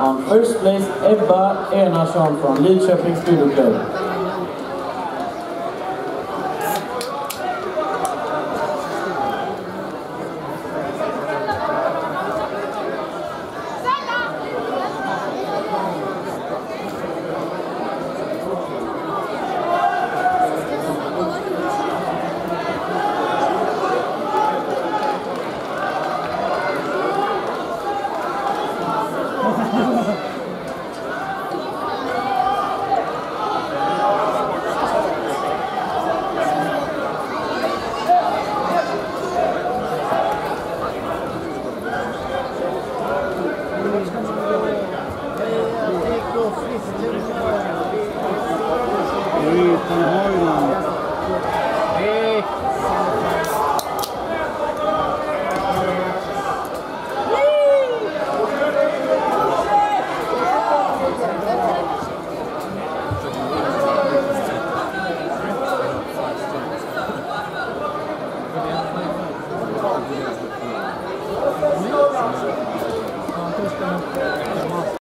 On first place, Ebba Enarsson from Lidköping Ui, tá enrolando. Studio Club. Utan höjden. Ja,